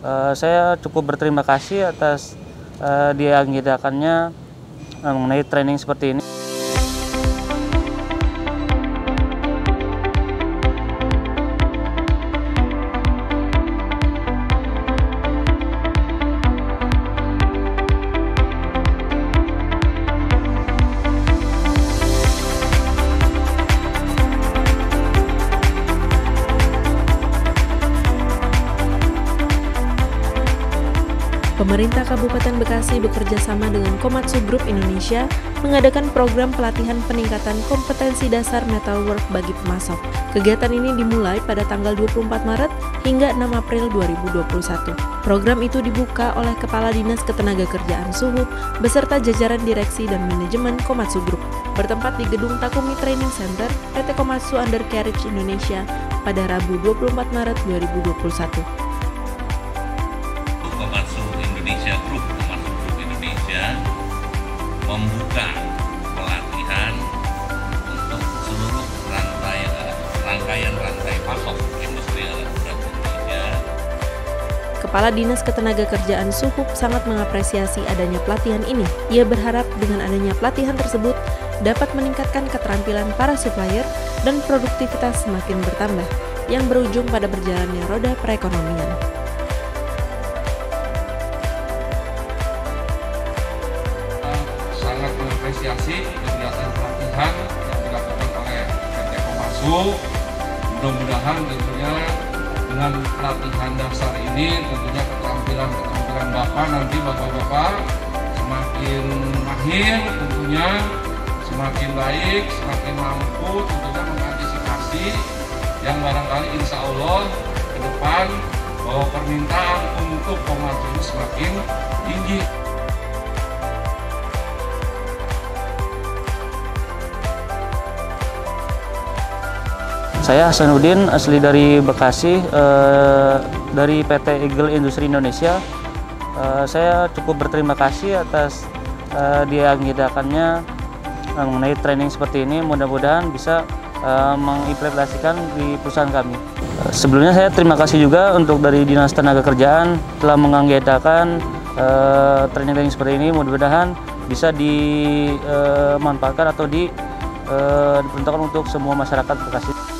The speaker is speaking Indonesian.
Uh, saya cukup berterima kasih atas uh, diagendakannya uh, mengenai training seperti ini. Pemerintah Kabupaten Bekasi bekerja sama dengan Komatsu Group Indonesia mengadakan program pelatihan peningkatan kompetensi dasar metalwork bagi pemasok. Kegiatan ini dimulai pada tanggal 24 Maret hingga 6 April 2021. Program itu dibuka oleh Kepala Dinas Ketenagakerjaan Suhub beserta jajaran direksi dan manajemen Komatsu Group bertempat di Gedung Takumi Training Center PT Komatsu Undercarriage Indonesia pada Rabu 24 Maret 2021. Membuka pelatihan untuk seluruh rantai rangkaian rantai pasok industri alat berat Indonesia. Kepala Dinas Ketenagakerjaan Suhub sangat mengapresiasi adanya pelatihan ini. Ia berharap dengan adanya pelatihan tersebut dapat meningkatkan keterampilan para supplier dan produktivitas semakin bertambah, yang berujung pada berjalannya roda perekonomian. Mengapresiasi kegiatan pelatihan yang dilakukan oleh PT Komasu. Mudah-mudahan tentunya dengan pelatihan dasar ini tentunya keterampilan-keterampilan Bapak nanti Bapak-Bapak semakin mahir tentunya semakin baik, semakin mampu tentunya mengantisipasi yang barangkali insya Allah ke depan bahwa permintaan untuk ini semakin tinggi. Saya Hasanuddin asli dari Bekasi eh, dari PT Eagle Industri Indonesia. Eh, saya cukup berterima kasih atas eh, diagendakannya eh, mengenai training seperti ini. Mudah-mudahan bisa eh, mengimplementasikan di perusahaan kami. Eh, sebelumnya saya terima kasih juga untuk dari Dinas Tenaga Kerjaan telah mengagendakan training-training seperti ini. Mudah-mudahan bisa dimanfaatkan atau di, diperuntukkan untuk semua masyarakat Bekasi.